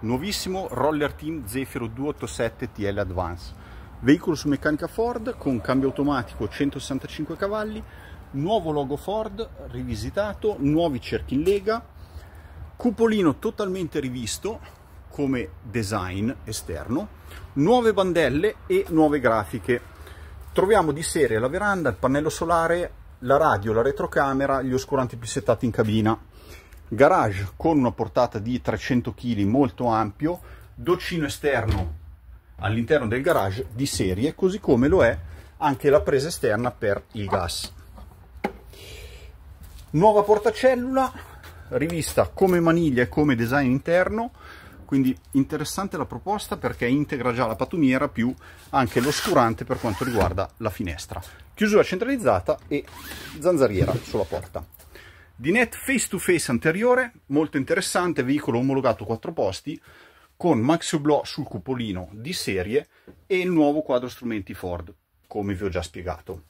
Nuovissimo Roller Team Zefiro 287 TL Advance. Veicolo su meccanica Ford con cambio automatico 165 cavalli, nuovo logo Ford rivisitato, nuovi cerchi in lega, cupolino totalmente rivisto come design esterno, nuove bandelle e nuove grafiche. Troviamo di serie la veranda, il pannello solare, la radio, la retrocamera, gli oscuranti più settati in cabina garage con una portata di 300 kg molto ampio, docino esterno all'interno del garage di serie, così come lo è anche la presa esterna per il gas. Nuova portacellula, rivista come maniglia e come design interno, quindi interessante la proposta perché integra già la pattumiera più anche l'oscurante per quanto riguarda la finestra. Chiusura centralizzata e zanzariera sulla porta. Dinette face to face anteriore, molto interessante, veicolo omologato 4 posti, con Maxi Hublot sul cupolino di serie e il nuovo quadro strumenti Ford, come vi ho già spiegato.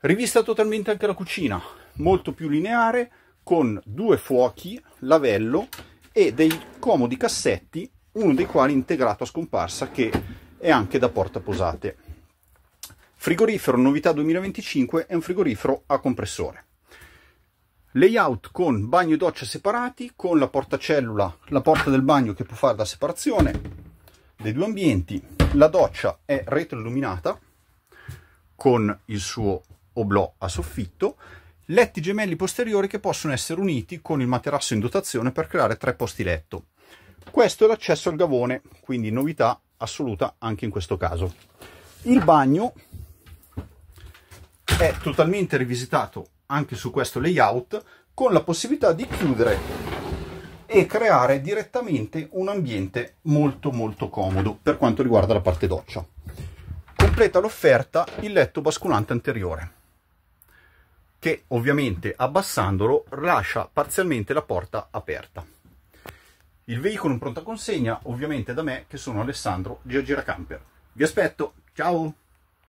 Rivista totalmente anche la cucina, molto più lineare, con due fuochi, lavello e dei comodi cassetti, uno dei quali integrato a scomparsa che è anche da porta posate. Frigorifero novità 2025 è un frigorifero a compressore. Layout con bagno e doccia separati, con la portacellula, la porta del bagno che può fare da separazione dei due ambienti. La doccia è retroilluminata con il suo oblò a soffitto, letti gemelli posteriori che possono essere uniti con il materasso in dotazione per creare tre posti letto. Questo è l'accesso al gavone, quindi novità assoluta anche in questo caso. Il bagno è totalmente rivisitato anche su questo layout con la possibilità di chiudere e creare direttamente un ambiente molto molto comodo per quanto riguarda la parte doccia. Completa l'offerta il letto basculante anteriore che ovviamente abbassandolo lascia parzialmente la porta aperta. Il veicolo in pronta consegna ovviamente da me che sono Alessandro Giagira Camper. Vi aspetto, ciao!